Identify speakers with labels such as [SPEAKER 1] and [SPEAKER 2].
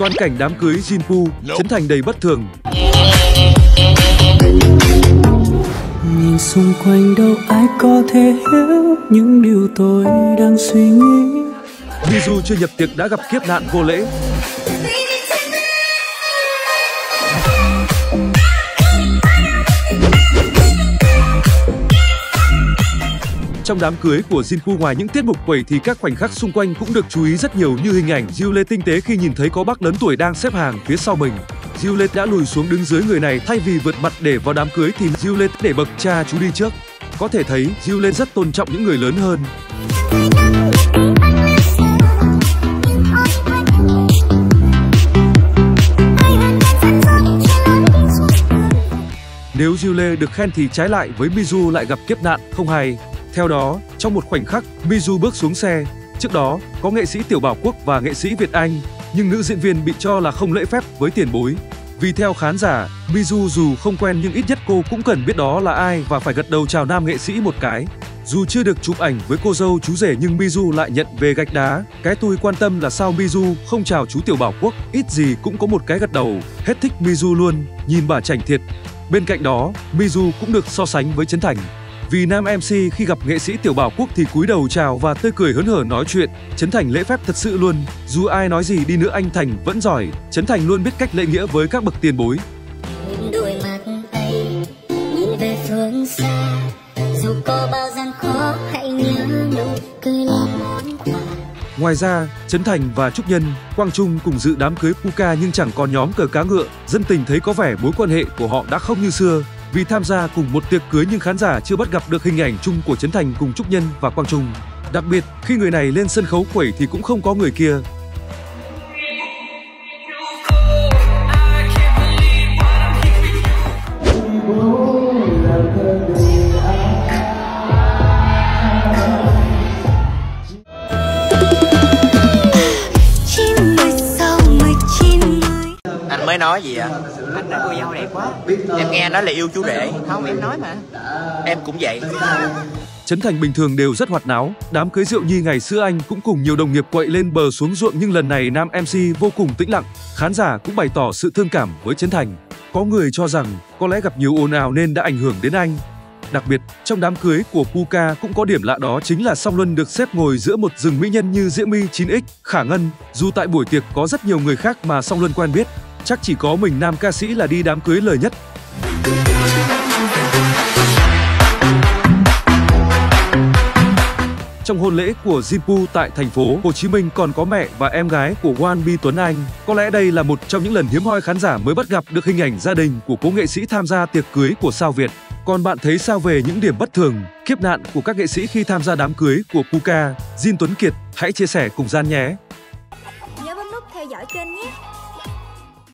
[SPEAKER 1] Toàn cảnh đám cưới Jinpu, Trấn Thành đầy bất thường.
[SPEAKER 2] Nhìn xung quanh đâu ai có thể hiểu những điều tôi đang suy nghĩ.
[SPEAKER 1] Mizu chưa nhập tiệc đã gặp kiếp nạn vô lễ. Trong đám cưới của Jinpu ngoài những tiết mục quẩy thì các khoảnh khắc xung quanh cũng được chú ý rất nhiều như hình ảnh Jiu Lê tinh tế khi nhìn thấy có bác lớn tuổi đang xếp hàng phía sau mình. Jiu Lê đã lùi xuống đứng dưới người này thay vì vượt mặt để vào đám cưới thì Jiu Lê để bậc cha chú đi trước. Có thể thấy, Jiu Lê rất tôn trọng những người lớn hơn. Nếu Jiu Lê được khen thì trái lại với Mizu lại gặp kiếp nạn, không hay. Theo đó, trong một khoảnh khắc, Mizu bước xuống xe. Trước đó, có nghệ sĩ Tiểu Bảo Quốc và nghệ sĩ Việt Anh, nhưng nữ diễn viên bị cho là không lễ phép với tiền bối. Vì theo khán giả, Mizu dù không quen nhưng ít nhất cô cũng cần biết đó là ai và phải gật đầu chào nam nghệ sĩ một cái. Dù chưa được chụp ảnh với cô dâu chú rể nhưng Mizu lại nhận về gạch đá. Cái tôi quan tâm là sao Mizu không chào chú Tiểu Bảo Quốc, ít gì cũng có một cái gật đầu. Hết thích Mizu luôn, nhìn bà chảnh thiệt. Bên cạnh đó, Mizu cũng được so sánh với Trấn Thành. Vì nam MC khi gặp nghệ sĩ Tiểu Bảo Quốc thì cúi đầu chào và tươi cười hớn hở nói chuyện. Trấn Thành lễ phép thật sự luôn, dù ai nói gì đi nữa anh Thành vẫn giỏi. Trấn Thành luôn biết cách lễ nghĩa với các bậc tiền bối.
[SPEAKER 3] đôi mắt ấy nhìn về phương xa dù có bao gian khó hãy nhớ nụ cười là món quà
[SPEAKER 1] Ngoài ra, Trấn Thành và Trúc Nhân, Quang Trung cùng dự đám cưới Puka nhưng chẳng còn nhóm cờ cá ngựa. Dân tình thấy có vẻ mối quan hệ của họ đã không như xưa. Vì tham gia cùng một tiệc cưới nhưng khán giả chưa bắt gặp được hình ảnh chung của Trấn Thành cùng Trúc Nhân và Quang Trung. Đặc biệt, khi người này lên sân khấu quẩy thì cũng không có người kia.
[SPEAKER 4] Mới nói gì ạ?
[SPEAKER 5] Anh nói cô dâu đẹp quá.
[SPEAKER 4] Em nghe nói là yêu chú rể.
[SPEAKER 5] Không em nói mà.
[SPEAKER 4] Em cũng vậy.
[SPEAKER 1] Trấn Thành bình thường đều rất hoạt náo, đám cưới rượu nhi ngày xưa anh cũng cùng nhiều đồng nghiệp quậy lên bờ xuống ruộng nhưng lần này nam MC vô cùng tĩnh lặng, khán giả cũng bày tỏ sự thương cảm với Trấn Thành. Có người cho rằng có lẽ gặp nhiều ồn ào nên đã ảnh hưởng đến anh. Đặc biệt, trong đám cưới của Puka cũng có điểm lạ đó chính là Song Luân được xếp ngồi giữa một rừng mỹ nhân như Diễm My 9X, Khả Ngân. Dù tại buổi tiệc có rất nhiều người khác mà Song Luân quen biết, chắc chỉ có mình nam ca sĩ là đi đám cưới lời nhất. Trong hôn lễ của Jinpu tại thành phố Hồ Chí Minh còn có mẹ và em gái của Wan Bi Tuấn Anh. Có lẽ đây là một trong những lần hiếm hoi khán giả mới bắt gặp được hình ảnh gia đình của cố nghệ sĩ tham gia tiệc cưới của sao Việt. Còn bạn thấy sao về những điểm bất thường, kiếp nạn của các nghệ sĩ khi tham gia đám cưới của Puka, Jin Tuấn Kiệt? Hãy chia sẻ cùng Gian nhé!
[SPEAKER 6] Nhớ bấm nút theo dõi kênh nhé.